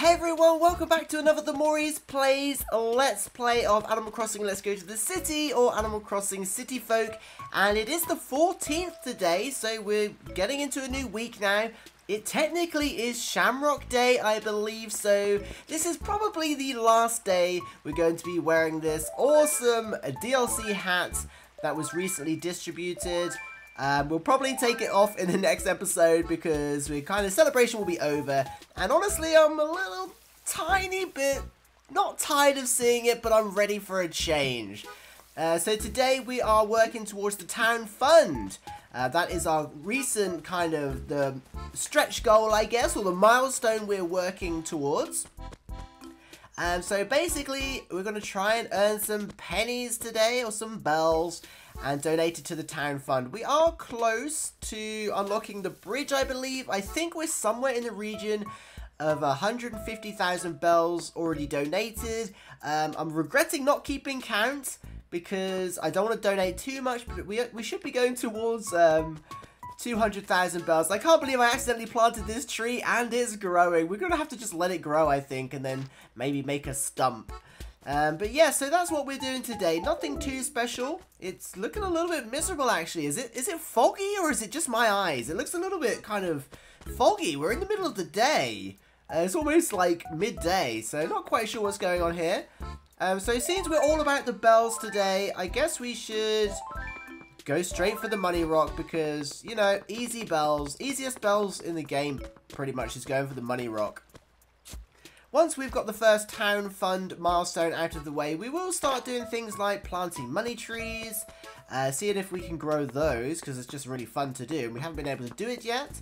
Hey everyone, welcome back to another The Mori's Plays Let's Play of Animal Crossing Let's Go to the City or Animal Crossing City Folk. And it is the 14th today, so we're getting into a new week now. It technically is Shamrock Day, I believe, so this is probably the last day we're going to be wearing this awesome DLC hat that was recently distributed. Um, we'll probably take it off in the next episode because we kind of celebration will be over. And honestly, I'm a little tiny bit not tired of seeing it, but I'm ready for a change. Uh, so today we are working towards the town fund. Uh, that is our recent kind of the stretch goal, I guess, or the milestone we're working towards. Um, so basically, we're going to try and earn some pennies today, or some bells, and donated to the town fund. We are close to unlocking the bridge, I believe. I think we're somewhere in the region of 150,000 bells already donated. Um, I'm regretting not keeping count because I don't want to donate too much, but we, we should be going towards um, 200,000 bells. I can't believe I accidentally planted this tree and it's growing. We're going to have to just let it grow, I think, and then maybe make a stump. Um, but yeah, so that's what we're doing today. Nothing too special. It's looking a little bit miserable, actually. Is it is it foggy or is it just my eyes? It looks a little bit kind of foggy. We're in the middle of the day. Uh, it's almost like midday, so not quite sure what's going on here. Um, so since we're all about the bells today, I guess we should go straight for the money rock because, you know, easy bells, easiest bells in the game pretty much is going for the money rock. Once we've got the first town fund milestone out of the way, we will start doing things like planting money trees, uh, seeing if we can grow those, because it's just really fun to do, and we haven't been able to do it yet.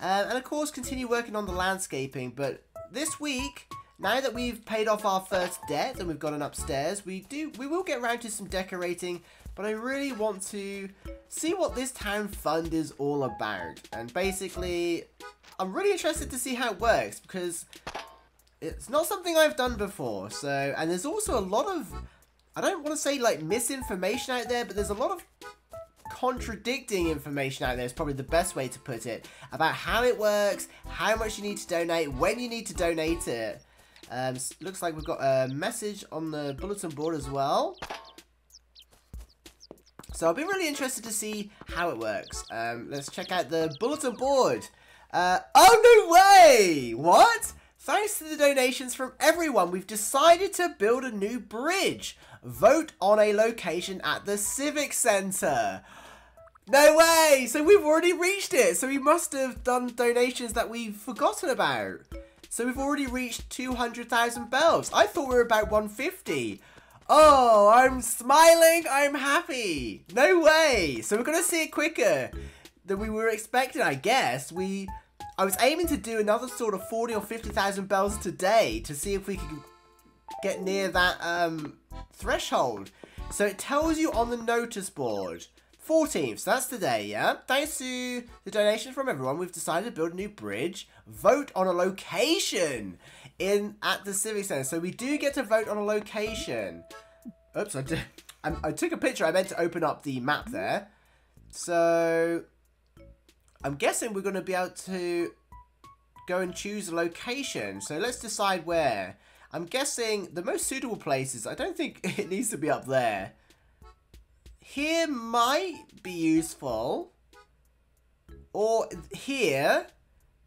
Uh, and of course, continue working on the landscaping, but this week, now that we've paid off our first debt and we've got an upstairs, we do we will get around to some decorating, but I really want to see what this town fund is all about. And basically, I'm really interested to see how it works, because it's not something I've done before, so, and there's also a lot of, I don't want to say like misinformation out there, but there's a lot of contradicting information out there is probably the best way to put it, about how it works, how much you need to donate, when you need to donate it. Um, looks like we've got a message on the bulletin board as well. So I'll be really interested to see how it works. Um, let's check out the bulletin board. Uh, oh, no way! What? Thanks to the donations from everyone, we've decided to build a new bridge. Vote on a location at the Civic Centre. No way! So we've already reached it. So we must have done donations that we've forgotten about. So we've already reached 200,000 bells. I thought we were about 150. Oh, I'm smiling. I'm happy. No way. So we're going to see it quicker than we were expecting, I guess. We I was aiming to do another sort of 40 or 50,000 bells today to see if we could get near that um, threshold. So it tells you on the notice board. 14th, so that's today, yeah? Thanks to the donation from everyone, we've decided to build a new bridge. Vote on a location in at the Civic Centre. So we do get to vote on a location. Oops, I, did, I, I took a picture. I meant to open up the map there. So I'm guessing we're going to be able to go and choose a location. So let's decide where. I'm guessing the most suitable places, I don't think it needs to be up there. Here might be useful. Or here.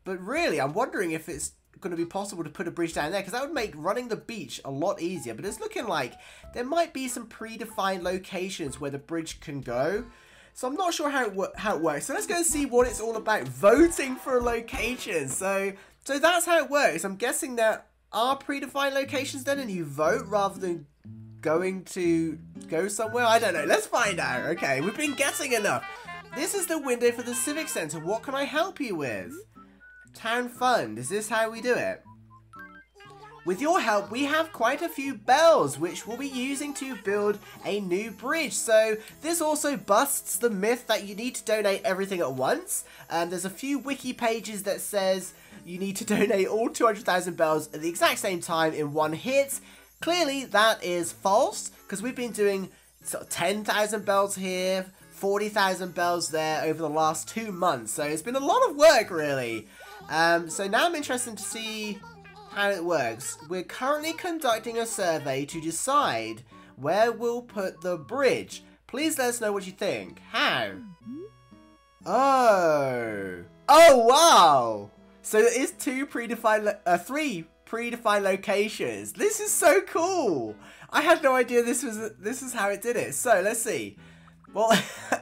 But really, I'm wondering if it's going to be possible to put a bridge down there because that would make running the beach a lot easier. But it's looking like there might be some predefined locations where the bridge can go. So I'm not sure how it, how it works. So let's go and see what it's all about. Voting for a location. So, so that's how it works. I'm guessing there are predefined locations then and you vote rather than going to go somewhere. I don't know. Let's find out. Okay, we've been guessing enough. This is the window for the Civic Centre. What can I help you with? Town Fund. Is this how we do it? With your help, we have quite a few bells, which we'll be using to build a new bridge. So this also busts the myth that you need to donate everything at once. And there's a few wiki pages that says you need to donate all 200,000 bells at the exact same time in one hit. Clearly, that is false, because we've been doing sort of 10,000 bells here, 40,000 bells there over the last two months. So it's been a lot of work, really. Um, so now I'm interested to see how it works. We're currently conducting a survey to decide where we'll put the bridge. Please let us know what you think. How? Oh. Oh, wow. So it is two predefined, uh, three predefined locations. This is so cool. I had no idea this was, this is how it did it. So let's see. Well,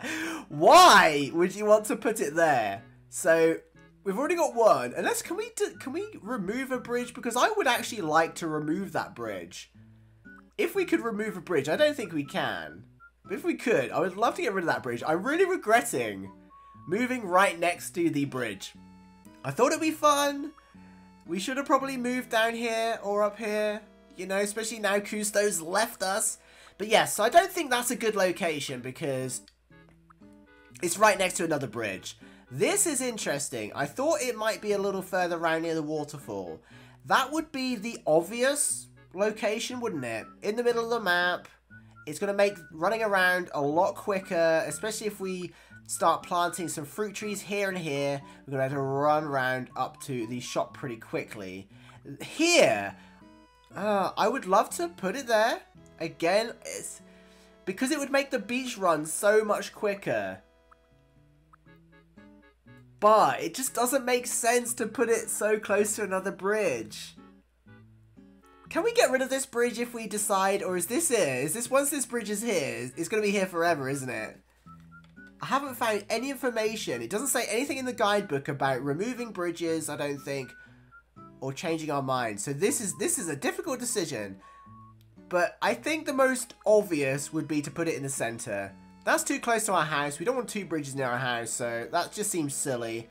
why would you want to put it there? So we've already got one. Unless, can we, do, can we remove a bridge? Because I would actually like to remove that bridge. If we could remove a bridge, I don't think we can. But if we could, I would love to get rid of that bridge. I'm really regretting moving right next to the bridge. I thought it'd be fun. We should have probably moved down here or up here. You know, especially now Cousteau's left us. But yes, so I don't think that's a good location because it's right next to another bridge. This is interesting. I thought it might be a little further around near the waterfall. That would be the obvious location, wouldn't it? In the middle of the map. It's going to make running around a lot quicker, especially if we start planting some fruit trees here and here. We're going to have to run around up to the shop pretty quickly. Here, uh, I would love to put it there. Again, it's because it would make the beach run so much quicker. But it just doesn't make sense to put it so close to another bridge. Can we get rid of this bridge if we decide, or is this it? Is this, once this bridge is here, it's going to be here forever, isn't it? I haven't found any information. It doesn't say anything in the guidebook about removing bridges, I don't think, or changing our mind. So this is this is a difficult decision. But I think the most obvious would be to put it in the center. That's too close to our house. We don't want two bridges near our house, so that just seems silly.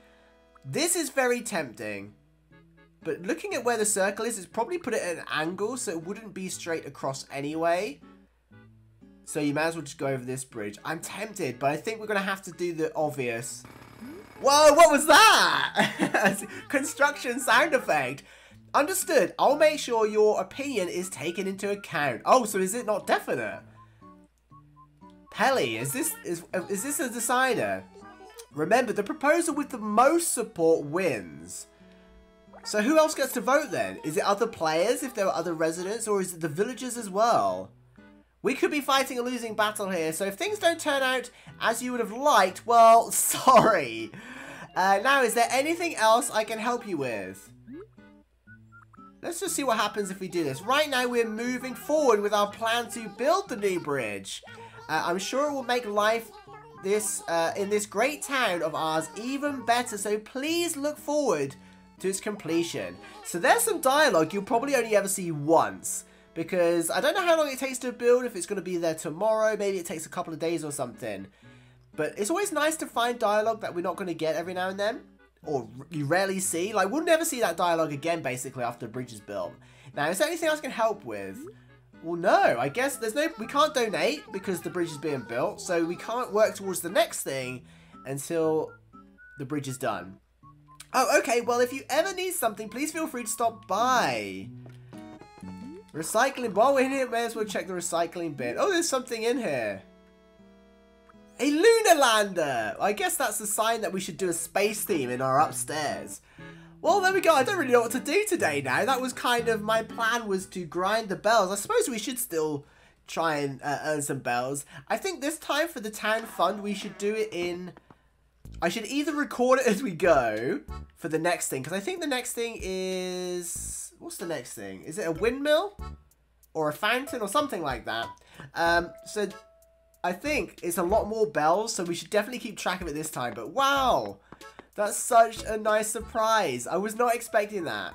This is very tempting. But looking at where the circle is, it's probably put it at an angle, so it wouldn't be straight across anyway. So you might as well just go over this bridge. I'm tempted, but I think we're going to have to do the obvious. Whoa, what was that? Construction sound effect. Understood. I'll make sure your opinion is taken into account. Oh, so is it not definite? Pelly, is this is is this a decider? Remember, the proposal with the most support wins. So who else gets to vote then? Is it other players if there are other residents, or is it the villagers as well? We could be fighting a losing battle here, so if things don't turn out as you would have liked, well, sorry. Uh, now, is there anything else I can help you with? Let's just see what happens if we do this. Right now, we're moving forward with our plan to build the new bridge. Uh, I'm sure it will make life this uh, in this great town of ours even better, so please look forward to its completion. So there's some dialogue you'll probably only ever see once because I don't know how long it takes to build, if it's going to be there tomorrow, maybe it takes a couple of days or something. But it's always nice to find dialogue that we're not going to get every now and then, or you rarely see. Like, we'll never see that dialogue again, basically, after the bridge is built. Now, is there anything else I can help with? Well, no, I guess there's no, we can't donate because the bridge is being built, so we can't work towards the next thing until the bridge is done. Oh, okay, well, if you ever need something, please feel free to stop by. Recycling. While we're in here, may as well check the recycling bin. Oh, there's something in here. A lunar lander! I guess that's a sign that we should do a space theme in our upstairs. Well, there we go. I don't really know what to do today now. That was kind of my plan was to grind the bells. I suppose we should still try and uh, earn some bells. I think this time for the town fund, we should do it in... I should either record it as we go for the next thing, because I think the next thing is... What's the next thing? Is it a windmill? Or a fountain or something like that? Um, so I think it's a lot more bells, so we should definitely keep track of it this time. But wow, that's such a nice surprise. I was not expecting that.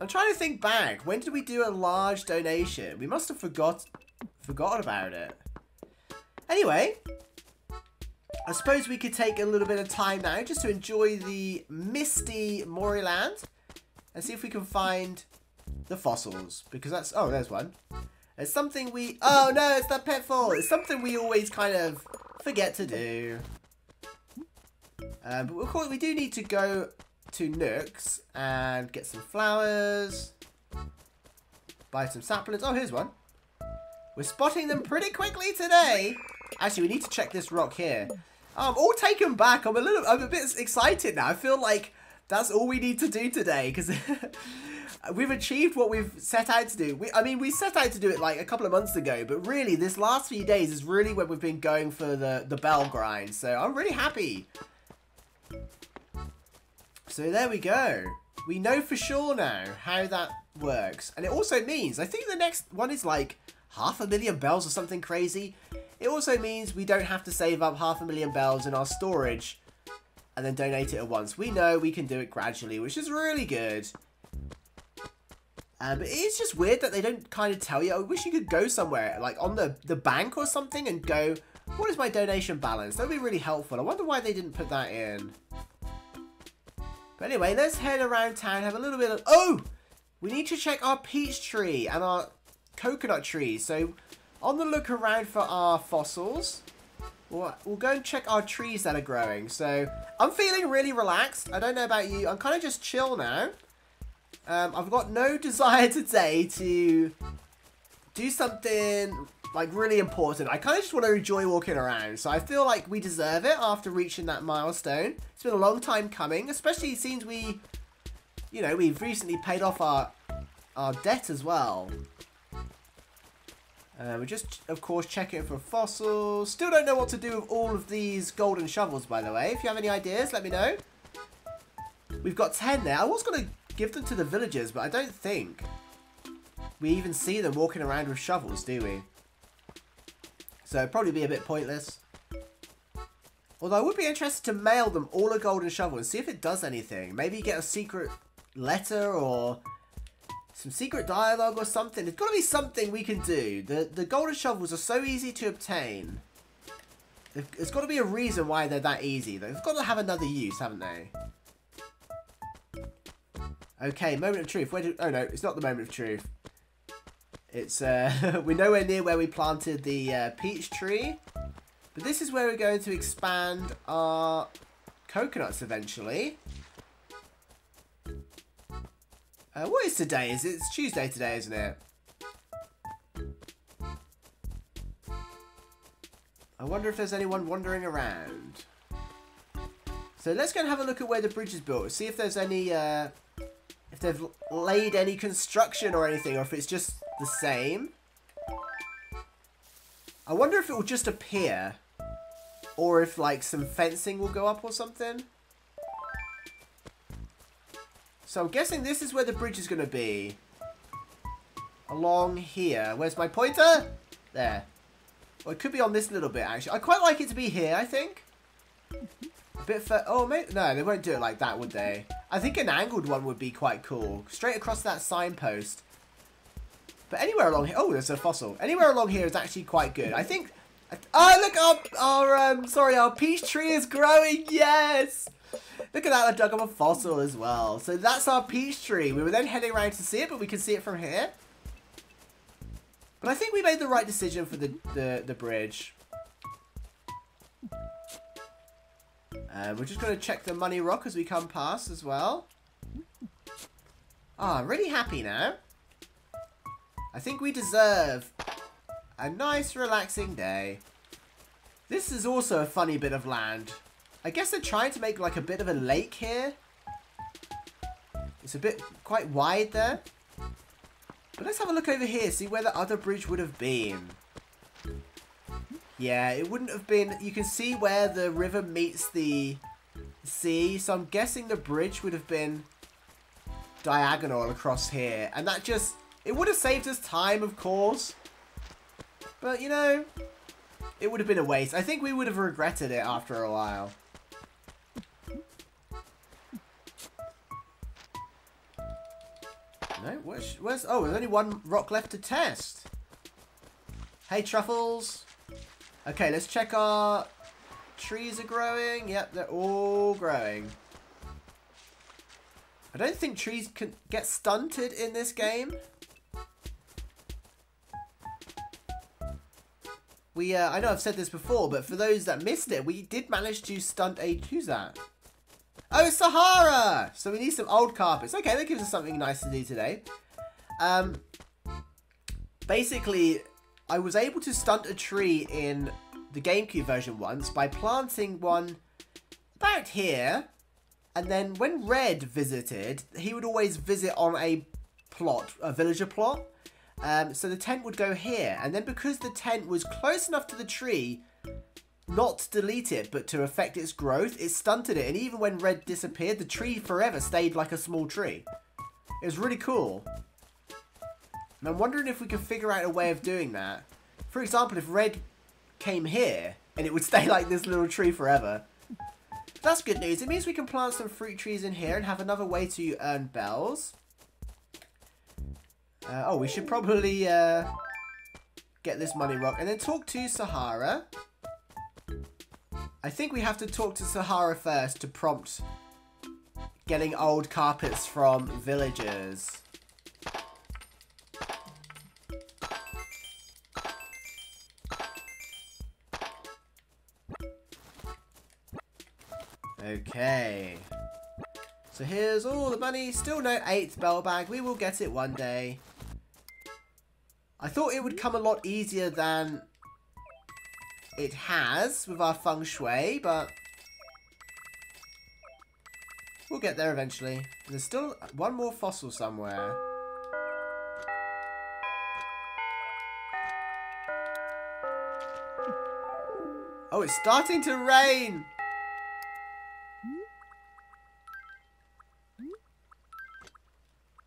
I'm trying to think back. When did we do a large donation? We must have forgot forgotten about it. Anyway, I suppose we could take a little bit of time now just to enjoy the misty Moryland and see if we can find the fossils because that's oh there's one it's something we oh no it's that pitfall it's something we always kind of forget to do um, but course we do need to go to Nooks and get some flowers buy some saplings oh here's one we're spotting them pretty quickly today actually we need to check this rock here I'm all taken back I'm a little I'm a bit excited now I feel like that's all we need to do today because we've achieved what we've set out to do. We, I mean, we set out to do it like a couple of months ago, but really, this last few days is really when we've been going for the, the bell grind. So I'm really happy. So there we go. We know for sure now how that works. And it also means, I think the next one is like half a million bells or something crazy. It also means we don't have to save up half a million bells in our storage and then donate it at once. We know we can do it gradually, which is really good. Um, but it's just weird that they don't kind of tell you. I wish you could go somewhere, like on the, the bank or something, and go, what is my donation balance? That would be really helpful. I wonder why they didn't put that in. But anyway, let's head around town, have a little bit of... Oh! We need to check our peach tree and our coconut tree. So, on the look around for our fossils. We'll, we'll go and check our trees that are growing. So, I'm feeling really relaxed. I don't know about you. I'm kind of just chill now. Um, I've got no desire today to do something like really important. I kind of just want to enjoy walking around. So I feel like we deserve it after reaching that milestone. It's been a long time coming, especially since we, you know, we've recently paid off our our debt as well. Uh, we're just, of course, checking for fossils. Still don't know what to do with all of these golden shovels, by the way. If you have any ideas, let me know. We've got 10 there. I was going to give them to the villagers, but I don't think we even see them walking around with shovels, do we? So it'd probably be a bit pointless. Although I would be interested to mail them all a golden shovel and see if it does anything. Maybe get a secret letter or some secret dialogue or something. There's got to be something we can do. The, the golden shovels are so easy to obtain. There's got to be a reason why they're that easy. They've got to have another use, haven't they? Okay, moment of truth. Where do, oh no, it's not the moment of truth. It's uh, we're nowhere near where we planted the uh, peach tree, but this is where we're going to expand our coconuts eventually. Uh, what is today? Is it, it's Tuesday today, isn't it? I wonder if there's anyone wandering around. So let's go and have a look at where the bridge is built. See if there's any uh, if they've laid any construction or anything, or if it's just the same. I wonder if it will just appear, or if like some fencing will go up or something. So I'm guessing this is where the bridge is going to be. Along here. Where's my pointer? There. Well, it could be on this little bit, actually. I quite like it to be here, I think. A bit for... Oh, maybe... No, they won't do it like that, would they? I think an angled one would be quite cool. Straight across that signpost. But anywhere along here... Oh, there's a fossil. Anywhere along here is actually quite good. I think... Oh, look! Our, our um, sorry, our peach tree is growing! Yes! Look at that, I dug up a fossil as well. So that's our peach tree. We were then heading around to see it, but we can see it from here. But I think we made the right decision for the, the, the bridge. Uh, we're just going to check the money rock as we come past as well. Ah, oh, I'm really happy now. I think we deserve a nice relaxing day. This is also a funny bit of land. I guess they're trying to make like a bit of a lake here. It's a bit quite wide there. But let's have a look over here, see where the other bridge would have been. Yeah, it wouldn't have been... You can see where the river meets the sea. So I'm guessing the bridge would have been diagonal across here. And that just... It would have saved us time, of course. But, you know... It would have been a waste. I think we would have regretted it after a while. No, where's, where's... Oh, there's only one rock left to test. Hey, Truffles. Okay, let's check our... Trees are growing. Yep, they're all growing. I don't think trees can get stunted in this game. We, uh, I know I've said this before, but for those that missed it, we did manage to stunt a... Who's that? Oh, Sahara! So we need some old carpets. Okay, that gives us something nice to do today. Um, basically, I was able to stunt a tree in the GameCube version once by planting one about here. And then when Redd visited, he would always visit on a plot, a villager plot. Um, so the tent would go here, and then because the tent was close enough to the tree, not to delete it, but to affect its growth, it stunted it. And even when Redd disappeared, the tree forever stayed like a small tree. It was really cool. And I'm wondering if we could figure out a way of doing that. For example, if Redd came here, and it would stay like this little tree forever. That's good news. It means we can plant some fruit trees in here and have another way to earn bells. Uh, oh, we should probably uh, get this money rock and then talk to Sahara. I think we have to talk to Sahara first to prompt getting old carpets from villagers. Okay. So here's all the money. Still no 8th bell bag. We will get it one day. I thought it would come a lot easier than it has with our feng shui, but we'll get there eventually. There's still one more fossil somewhere. Oh, it's starting to rain!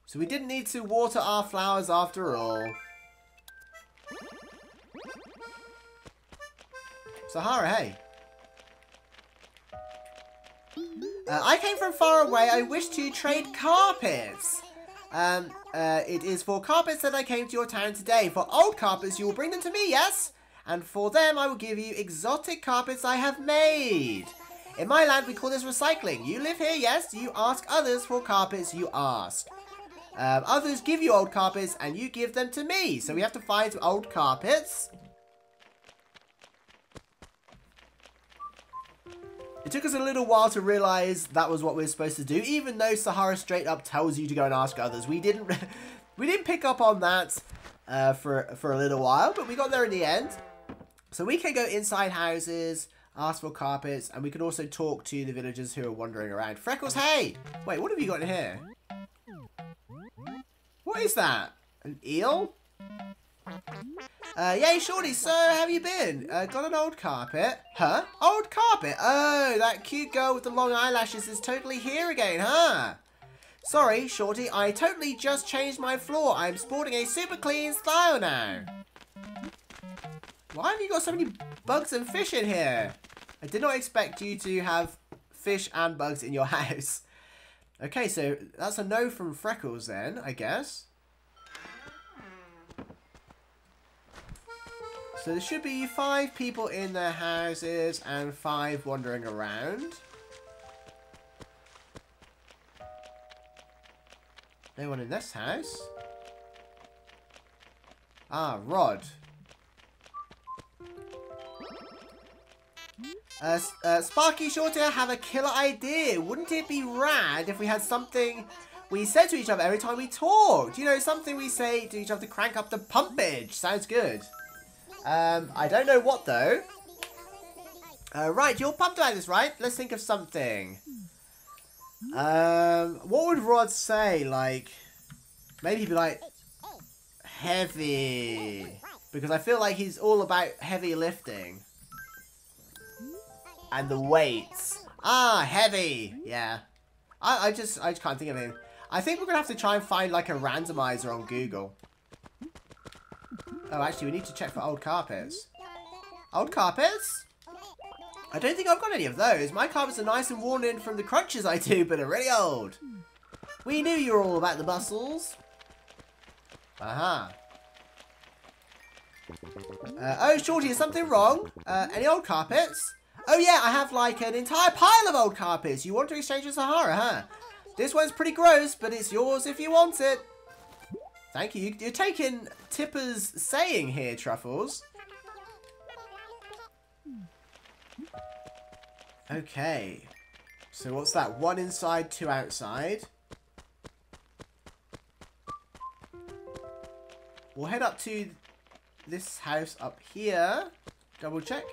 So we didn't need to water our flowers after all. Sahara, hey. Uh, I came from far away. I wish to trade carpets. Um, uh, it is for carpets that I came to your town today. For old carpets, you will bring them to me, yes? And for them, I will give you exotic carpets I have made. In my land, we call this recycling. You live here, yes? You ask others for carpets you ask. Um, others give you old carpets and you give them to me. So we have to find old carpets. It took us a little while to realize that was what we are supposed to do, even though Sahara straight up tells you to go and ask others. We didn't, we didn't pick up on that uh, for for a little while, but we got there in the end. So we can go inside houses, ask for carpets, and we can also talk to the villagers who are wandering around. Freckles, hey! Wait, what have you got in here? What is that? An eel? Uh, yay, Shorty, so how have you been? Uh, got an old carpet? Huh? Old carpet? Oh, that cute girl with the long eyelashes is totally here again, huh? Sorry, Shorty, I totally just changed my floor. I'm sporting a super clean style now. Why have you got so many bugs and fish in here? I did not expect you to have fish and bugs in your house. Okay, so that's a no from Freckles then, I guess. So there should be five people in their houses and five wandering around. No one in this house. Ah, Rod. Uh, uh, Sparky Shorty, I have a killer idea. Wouldn't it be rad if we had something we said to each other every time we talked? You know, something we say to each other to crank up the pumpage. Sounds good. Um, I don't know what though. Uh, right, you're pumped about this, right? Let's think of something. Um, what would Rod say? Like, maybe he'd be like, heavy. Because I feel like he's all about heavy lifting. And the weights. Ah, heavy. Yeah. I, I just I just can't think of him. I think we're going to have to try and find like a randomizer on Google. Oh, actually, we need to check for old carpets. Old carpets? I don't think I've got any of those. My carpets are nice and worn in from the crunches I do, but are really old. We knew you were all about the bustles. Aha. Uh oh, Shorty, is something wrong? Uh, any old carpets? Oh yeah, I have like an entire pile of old carpets. You want to exchange with Sahara, huh? This one's pretty gross, but it's yours if you want it. Thank you. You're taking Tipper's saying here, Truffles. Okay. So what's that? One inside, two outside. We'll head up to this house up here. Double check.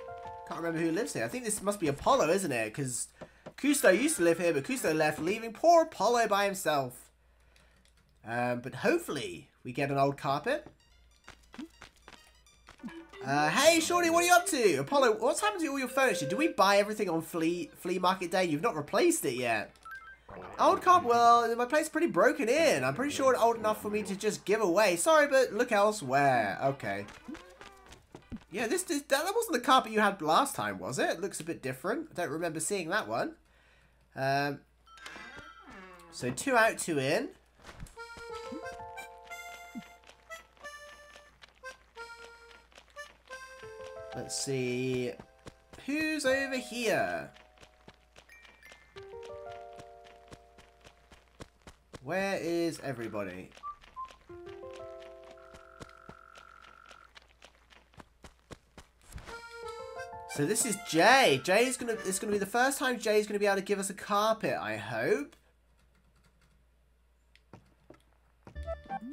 Can't remember who lives here. I think this must be Apollo, isn't it? Because Cousteau used to live here, but Cousteau left, leaving poor Apollo by himself. Um, but hopefully we get an old carpet. Uh, hey, Shorty, what are you up to? Apollo, what's happened to all your furniture? Do we buy everything on flea flea market day? You've not replaced it yet. Old carpet, well, my place pretty broken in. I'm pretty sure it's old enough for me to just give away. Sorry, but look elsewhere. Okay. Yeah, this, this that wasn't the carpet you had last time, was it? it looks a bit different. I don't remember seeing that one. Um, so two out, two in. Let's see. Who's over here? Where is everybody? So this is Jay. Jay is gonna. It's gonna be the first time Jay is gonna be able to give us a carpet. I hope.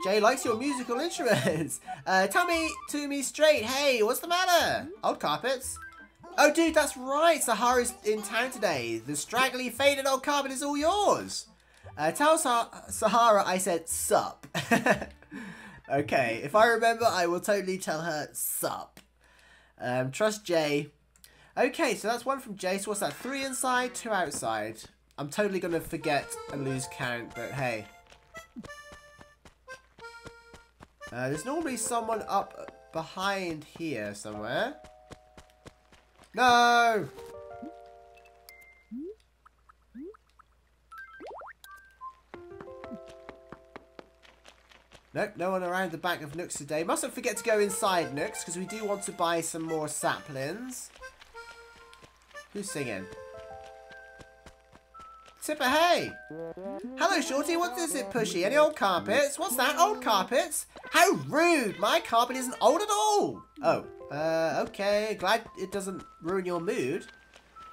Jay likes your musical instruments. Uh, tell me to me straight. Hey, what's the matter? Old carpets. Oh, dude, that's right. Sahara's in town today. The straggly, faded old carpet is all yours. Uh, tell Sahara I said sup. okay, if I remember, I will totally tell her sup. Um, trust Jay. Okay, so that's one from Jay. So what's that? Three inside, two outside. I'm totally going to forget and lose count, but hey. Uh, there's normally someone up behind here somewhere. No! Nope, no one around the back of Nooks today. Mustn't forget to go inside Nooks, because we do want to buy some more saplings. Who's singing? Tipper, hey! Hello, Shorty, what is it, Pushy? Any old carpets? What's that, old carpets? How rude! My carpet isn't old at all! Oh, uh, okay. Glad it doesn't ruin your mood.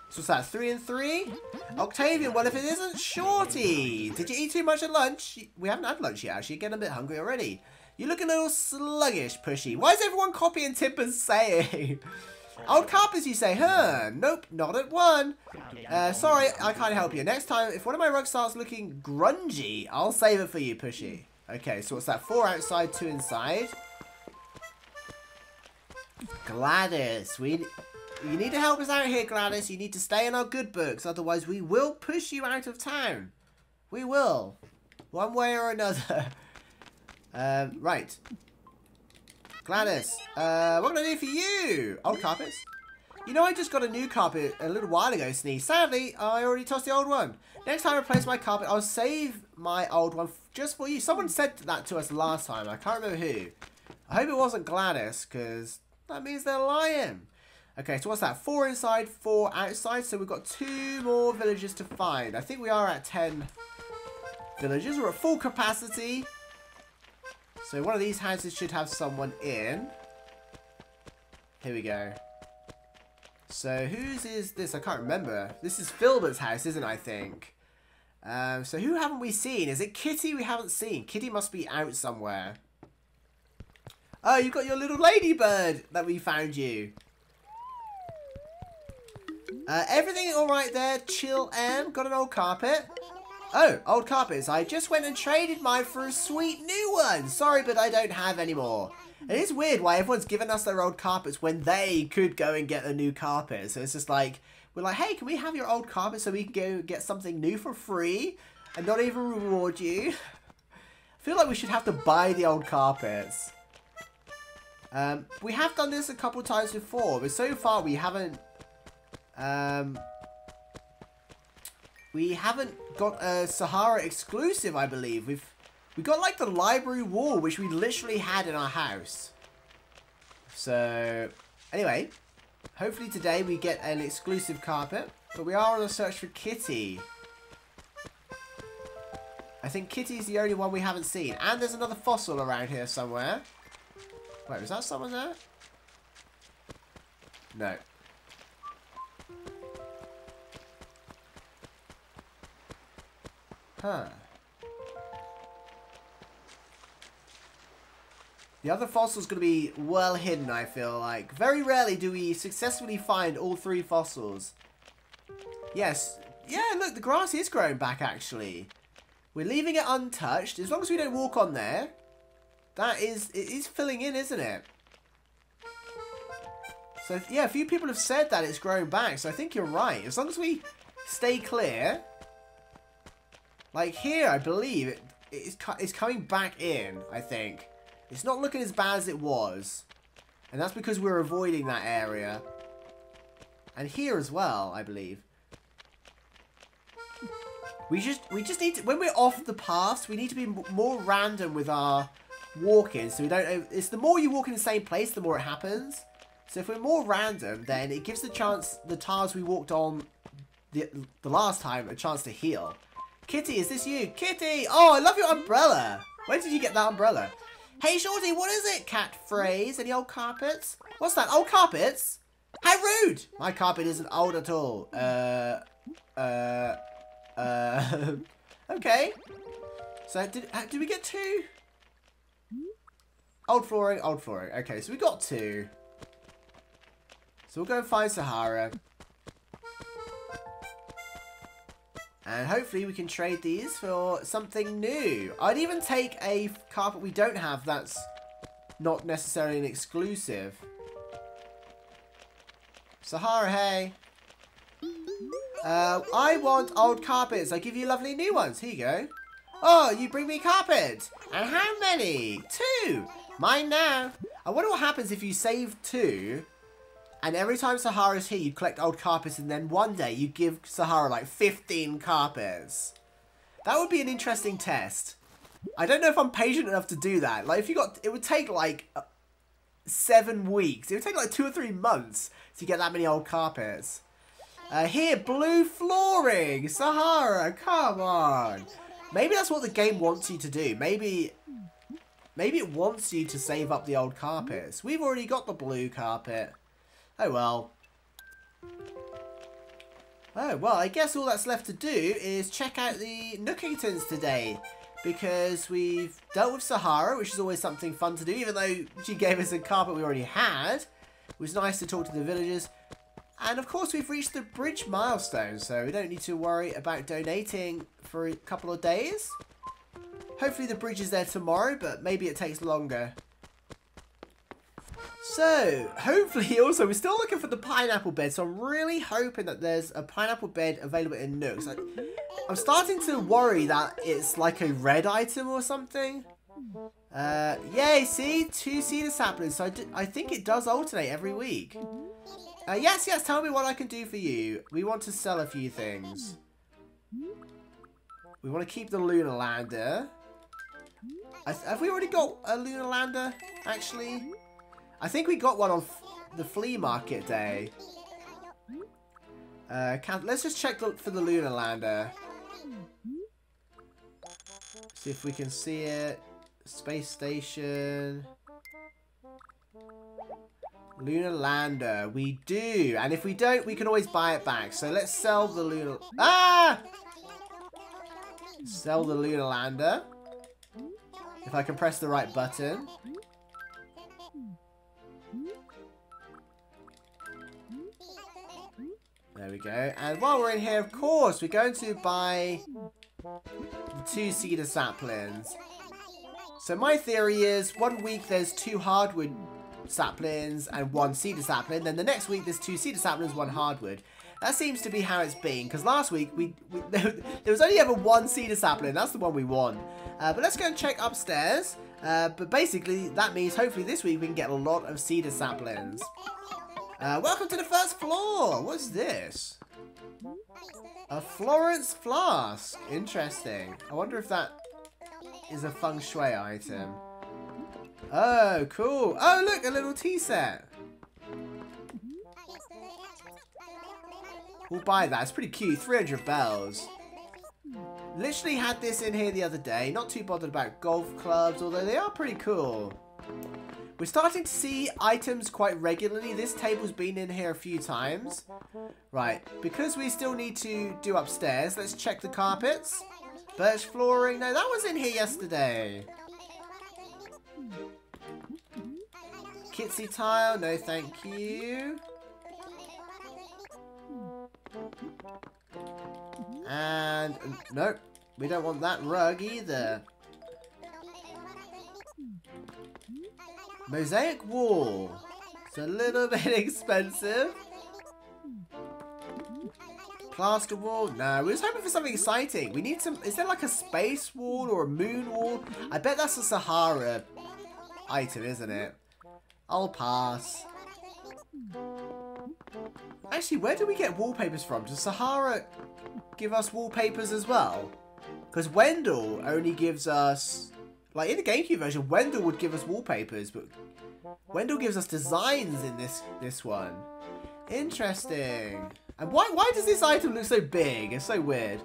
So what's that, three and three? Octavian, well if it isn't Shorty! Did you eat too much at lunch? We haven't had lunch yet actually, getting a bit hungry already. You look a little sluggish, Pushy. Why is everyone copying Tipper's saying? Old carpets, you say? Huh? Nope, not at one. Uh, sorry, I can't help you. Next time, if one of my rugs starts looking grungy, I'll save it for you, Pushy. Okay, so what's that? Four outside, two inside. Gladys, we you need to help us out here, Gladys. You need to stay in our good books, otherwise we will push you out of town. We will. One way or another. um, right. Gladys, uh, what can I do for you? Old carpets? You know, I just got a new carpet a little while ago, Sneeze. Sadly, I already tossed the old one. Next time I replace my carpet, I'll save my old one just for you. Someone said that to us last time. I can't remember who. I hope it wasn't Gladys, because that means they're lying. Okay, so what's that? Four inside, four outside. So we've got two more villages to find. I think we are at 10 villages. We're at full capacity. So one of these houses should have someone in. Here we go. So whose is this? I can't remember. This is Filbert's house, isn't it, I think? Um, so who haven't we seen? Is it Kitty we haven't seen? Kitty must be out somewhere. Oh, you got your little ladybird that we found you. Uh, everything alright there, chill M. Got an old carpet. Oh, old carpets. I just went and traded mine for a sweet new one. Sorry, but I don't have any more. It is weird why everyone's giving us their old carpets when they could go and get a new carpet. So it's just like, we're like, hey, can we have your old carpet so we can go get something new for free and not even reward you? I feel like we should have to buy the old carpets. Um, we have done this a couple times before, but so far we haven't um, we haven't got a Sahara exclusive, I believe. We've we got like the library wall, which we literally had in our house. So, anyway, hopefully today we get an exclusive carpet. But we are on a search for Kitty. I think Kitty's the only one we haven't seen. And there's another fossil around here somewhere. Wait, was that someone there? No. Huh. The other fossil's going to be well hidden, I feel like. Very rarely do we successfully find all three fossils. Yes. Yeah, look, the grass is growing back, actually. We're leaving it untouched. As long as we don't walk on there, that is, it is filling in, isn't it? So, yeah, a few people have said that it's growing back, so I think you're right. As long as we stay clear, like here, I believe, it, it's, it's coming back in, I think. It's not looking as bad as it was. And that's because we're avoiding that area. And here as well, I believe. We just we just need to, when we're off the path, we need to be more random with our walking. So we don't, uh, it's the more you walk in the same place, the more it happens. So if we're more random, then it gives the chance, the tiles we walked on the, the last time, a chance to heal. Kitty, is this you? Kitty! Oh, I love your umbrella. Where did you get that umbrella? Hey, Shorty, what is it? Cat phrase? Any old carpets? What's that? Old carpets? How rude! My carpet isn't old at all. Uh, uh, uh, okay. So did, uh, did we get two? Old flooring, old flooring. Okay, so we got two. So we'll go and find Sahara. And hopefully we can trade these for something new. I'd even take a carpet we don't have that's not necessarily an exclusive. Sahara, hey. Uh, I want old carpets. I give you lovely new ones. Here you go. Oh, you bring me carpet. And how many? Two. Mine now. I wonder what happens if you save two and every time Sahara's here, you collect old carpets, and then one day you give Sahara like 15 carpets. That would be an interesting test. I don't know if I'm patient enough to do that. Like, if you got, it would take like uh, seven weeks. It would take like two or three months to get that many old carpets. Uh, here, blue flooring. Sahara, come on. Maybe that's what the game wants you to do. Maybe, maybe it wants you to save up the old carpets. We've already got the blue carpet. Oh well. Oh, well, I guess all that's left to do is check out the Nookingtons today. Because we've dealt with Sahara, which is always something fun to do, even though she gave us a carpet we already had. It was nice to talk to the villagers. And of course, we've reached the bridge milestone, so we don't need to worry about donating for a couple of days. Hopefully the bridge is there tomorrow, but maybe it takes longer. So, hopefully, also, we're still looking for the pineapple bed, so I'm really hoping that there's a pineapple bed available in Nooks. Like, I'm starting to worry that it's like a Redd item or something. Uh, yay, see? Two cedar saplings, so I, I think it does alternate every week. Uh, yes, yes, tell me what I can do for you. We want to sell a few things. We want to keep the lunar lander. have we already got a lunar lander, actually? I think we got one on the flea market day. Uh, can let's just check the, for the lunar lander. See if we can see it. Space station. Lunar lander. We do. And if we don't, we can always buy it back. So let's sell the lunar... Ah! Sell the lunar lander. If I can press the right button. There we go. And while we're in here, of course, we're going to buy two cedar saplings. So my theory is one week there's two hardwood saplings and one cedar sapling. Then the next week there's two cedar saplings, one hardwood. That seems to be how it's been. Because last week we, we there was only ever one cedar sapling. That's the one we won. Uh, but let's go and check upstairs. Uh, but basically that means hopefully this week we can get a lot of cedar saplings. Uh, welcome to the first floor. What's this? A Florence flask. Interesting. I wonder if that is a feng shui item. Oh, cool. Oh, look, a little tea set. We'll buy that. It's pretty cute. 300 bells. Literally had this in here the other day. Not too bothered about golf clubs, although they are pretty cool. We're starting to see items quite regularly. This table's been in here a few times. Right, because we still need to do upstairs, let's check the carpets. Birch flooring. No, that was in here yesterday. Kitschy tile. No, thank you. And, nope. we don't want that rug either. Mosaic wall. It's a little bit expensive. Plaster wall? No, we was hoping for something exciting. We need some... Is there like a space wall or a moon wall? I bet that's a Saharah item, isn't it? I'll pass. Actually, where do we get wallpapers from? Does Saharah give us wallpapers as well? Because Wendell only gives us... Like, in the GameCube version, Wendell would give us wallpapers, but Wendell gives us designs in this this one. Interesting. And why why does this item look so big? It's so weird.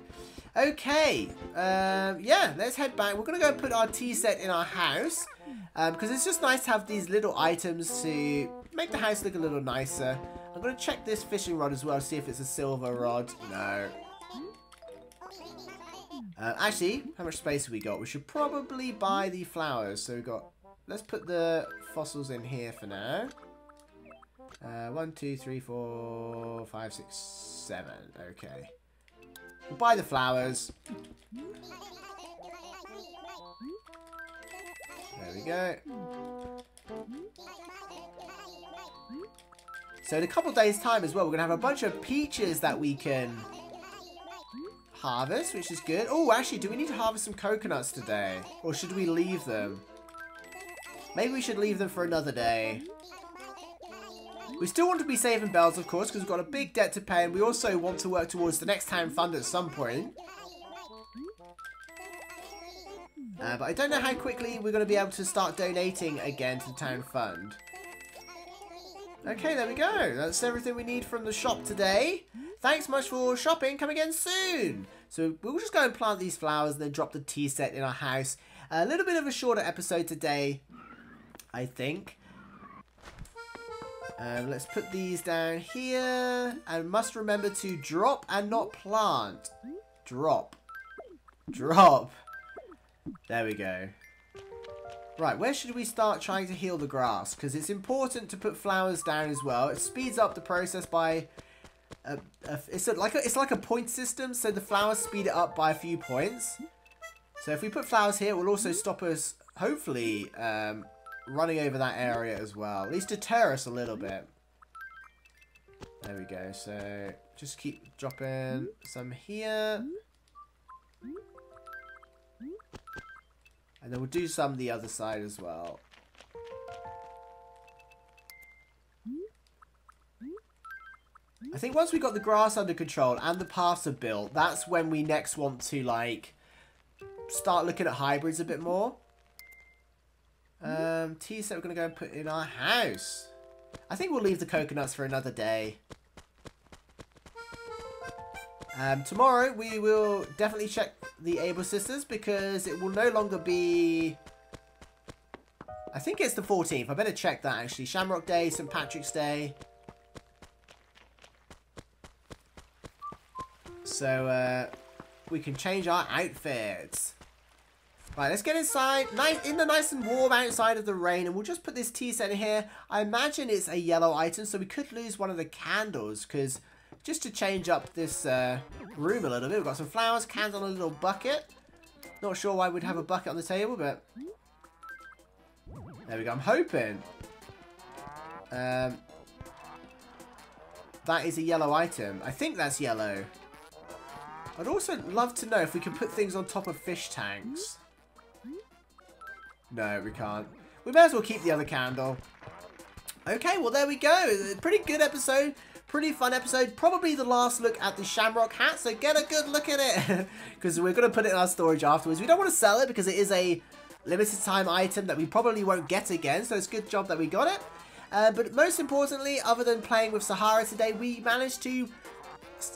Okay, um, yeah, let's head back. We're to go put our tea set in our house. Because um, it's just nice to have these little items to make the house look a little nicer. I'm to check this fishing rod as well, see if it's a silver rod. No. Uh, actually, how much space have we got? We should probably buy the flowers. So we've got... Let's put the fossils in here for now. Uh, one, two, three, four, five, six, seven. Okay. We'll buy the flowers. There we go. So in a couple days time as well, we're going to have a bunch of peaches that we can harvest, which is good. Oh, actually, do we need to harvest some coconuts today? Or should we leave them? Maybe we should leave them for another day. We still want to be saving bells, of course, because we've got a big debt to pay, and we also want to work towards the next town fund at some point. Uh, but I don't know how quickly we're going to be able to start donating again to the town fund. Okay, there we go. That's everything we need from the shop today. Thanks much for shopping. Come again soon. So we'll just go and plant these flowers and then drop the tea set in our house. A little bit of a shorter episode today, I think. Um, let's put these down here. And must remember to drop and not plant. Drop. Drop. There we go. Right, where should we start trying to heal the grass? Because it's important to put flowers down as well. It speeds up the process by... A, a, it's, a, like a, it's like a point system, so the flowers speed it up by a few points. So if we put flowers here, it will also stop us, hopefully, um, running over that area as well. At least deter us a little bit. There we go. So just keep dropping some here. And then we'll do some the other side as well. I think once we've got the grass under control and the paths are built, that's when we next want to, like, start looking at hybrids a bit more. Um, tea set we're going to go and put in our house. I think we'll leave the coconuts for another day. Um, tomorrow we will definitely check the Able Sisters because it will no longer be... I think it's the 14th. I better check that actually. Shamrock Day, St. Patrick's Day. So uh, we can change our outfits. Right, let's get inside, nice, in the nice and warm outside of the rain, and we'll just put this tea set in here. I imagine it's a yellow item, so we could lose one of the candles, because just to change up this uh, room a little bit, we've got some flowers, candle, and a little bucket. Not sure why we'd have a bucket on the table, but there we go. I'm hoping um, that is a yellow item. I think that's yellow. I'd also love to know if we can put things on top of fish tanks. No, we can't. We may as well keep the other candle. Okay, well there we go. Pretty good episode. Pretty fun episode. Probably the last look at the Shamrock hat, so get a good look at it. Because we're going to put it in our storage afterwards. We don't want to sell it because it is a limited time item that we probably won't get again. So it's a good job that we got it. Uh, but most importantly, other than playing with Saharah today, we managed to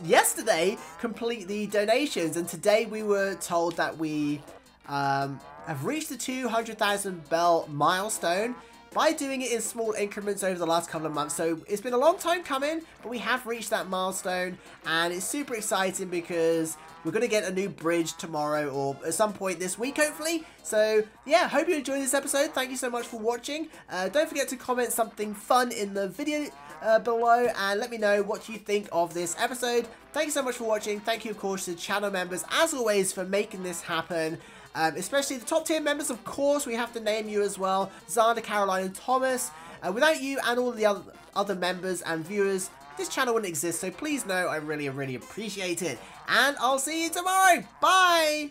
yesterday complete the donations. And today we were told that we um, have reached the 200,000 bell milestone by doing it in small increments over the last couple of months. So it's been a long time coming, but we have reached that milestone and it's super exciting because we're going to get a new bridge tomorrow or at some point this week, hopefully. So, yeah, hope you enjoyed this episode. Thank you so much for watching. Uh, don't forget to comment something fun in the video uh, below and let me know what you think of this episode. Thank you so much for watching. Thank you, of course, to channel members, as always, for making this happen. Um, especially the top tier members, of course, we have to name you as well. Xander, Caroline, and Thomas. Uh, without you and all the other, other members and viewers, this channel wouldn't exist, so please know I really, really appreciate it. And I'll see you tomorrow. Bye!